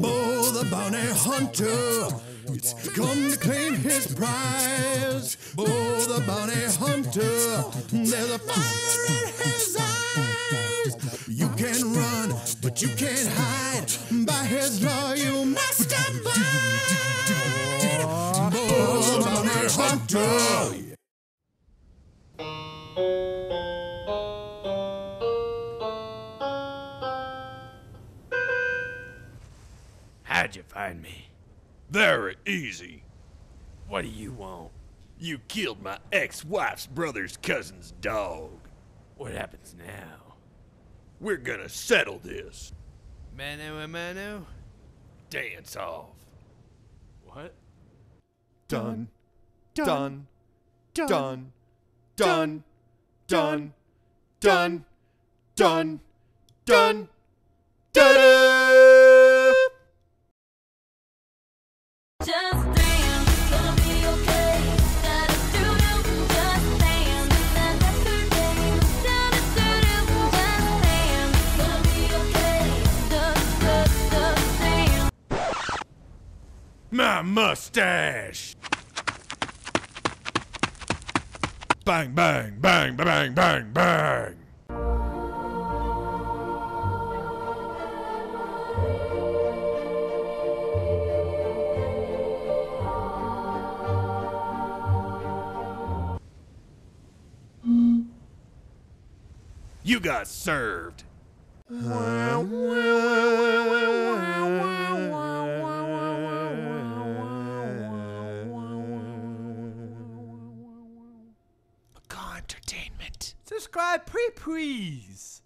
Bo the bounty hunter. Come to claim his prize. Bo the bounty hunter. There's a fire in his eyes. You can run, but you can't hide. By his law, you must abide. Bo the bounty hunter. How'd you find me? Very easy. What do you want? You killed my ex-wife's brother's cousin's dog. What happens now? We're gonna settle this. Manu a manu? Dance off. What? Done. Done. Done. Done. Done. Done. Done. Done. Done. My mustache. Bang, bang, bang, bang, bang, bang. You got served. Subscribe, pre please.